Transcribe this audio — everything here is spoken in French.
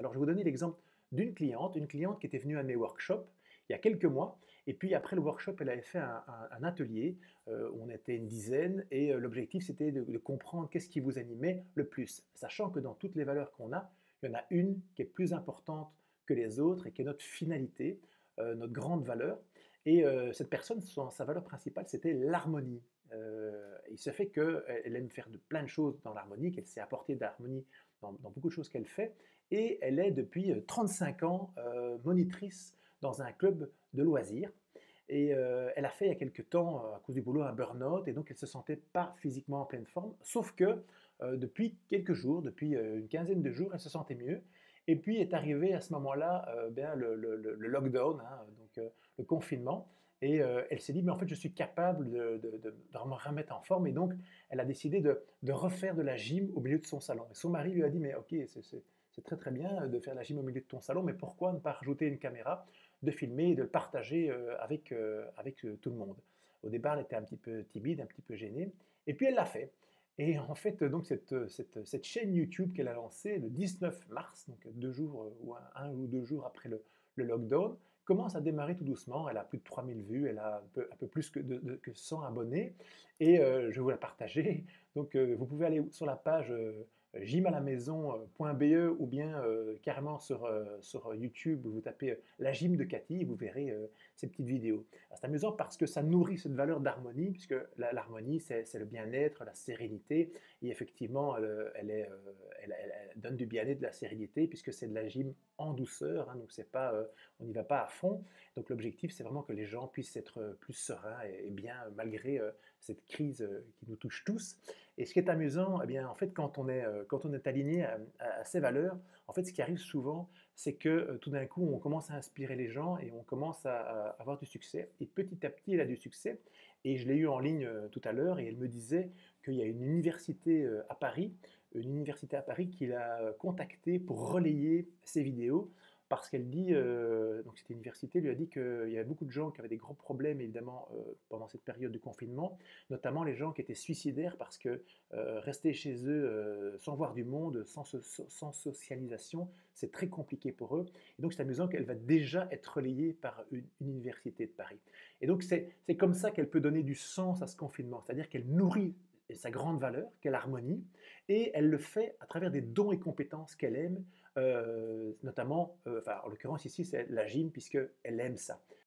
Alors je vais vous donner l'exemple d'une cliente, une cliente qui était venue à mes workshops il y a quelques mois. Et puis après le workshop, elle avait fait un, atelier euh, on était une dizaine et euh, l'objectif c'était de, comprendre qu'est-ce qui vous animait le plus, sachant que dans toutes les valeurs qu'on a, il y en a une qui est plus importante que les autres et qui est notre finalité, euh, notre grande valeur. Et cette personne, sa valeur principale, c'était l'harmonie. il se fait qu'elle aime faire de plein de choses dans l'harmonie, qu'elle s'est apportée d'harmonie dans, dans, beaucoup de choses qu'elle fait, et elle est depuis 35 ans monitrice dans un club de loisirs. Et euh, elle a fait il y a quelques temps, euh, à cause du boulot, un burn-out, et donc elle ne se sentait pas physiquement en pleine forme. Sauf que euh, depuis quelques jours, depuis une quinzaine de jours, elle se sentait mieux. Et puis est arrivé à ce moment-là bien le, lockdown, hein, donc le confinement. Et elle s'est dit, mais en fait, je suis capable de, de, me remettre en forme. Et donc, elle a décidé de, refaire de la gym au milieu de son salon. Et son mari lui a dit, mais ok, c'est très très bien de faire de la gym au milieu de ton salon, mais pourquoi ne pas rajouter une caméra de filmer et de le partager euh, avec, euh, avec euh, tout le monde? Au départ, elle était un petit peu timide, un petit peu gênée, et puis elle l'a fait. Et en fait, donc cette, cette, cette chaîne YouTube qu'elle a lancée le 19 mars, donc deux jours ou un, ou deux jours après le, le, lockdown, commence à démarrer tout doucement. Elle a plus de 3000 vues, elle a un peu, plus que, que 100 abonnés, et je vais vous la partager. Donc vous pouvez aller sur la page gymalamaison.be ou bien euh, carrément sur, euh, sur YouTube, vous tapez euh, la gym de Cathy, vous verrez ces petites vidéos. C'est amusant parce que ça nourrit cette valeur d'harmonie, puisque l'harmonie, c'est le bien-être, la sérénité, et effectivement, elle, donne du bien-être, de la sérénité, puisque c'est de la gym en douceur, hein, donc on n'y va pas à fond. Donc l'objectif, c'est vraiment que les gens puissent être plus sereins et, bien malgré cette crise qui nous touche tous. Et ce qui est amusant, eh bien, en fait, quand on est, euh, quand on est aligné à, ces valeurs, en fait, ce qui arrive souvent, c'est que euh, tout d'un coup, on commence à inspirer les gens et on commence à, avoir du succès. Et petit à petit, elle a du succès. Et je l'ai eu en ligne euh, tout à l'heure et elle me disait qu'il y a une université à Paris, une université à Paris qui l'a contactée pour relayer ses vidéos parce qu'elle dit, euh, donc cette université lui a dit qu'il y avait beaucoup de gens qui avaient des gros problèmes évidemment euh, pendant cette période du confinement, notamment les gens qui étaient suicidaires parce que euh, rester chez eux sans voir du monde, sans, sans socialisation, c'est très compliqué pour eux. Et donc c'est amusant qu'elle va déjà être relayée par une, université de Paris. Et donc c'est comme ça qu'elle peut donner du sens à ce confinement, c'est-à-dire qu'elle nourrit sa grande valeur, qu'elle harmonie, et elle le fait à travers des dons et compétences qu'elle aime, euh, notamment, euh, en l'occurrence ici, c'est la gym, puisqu'elle aime ça.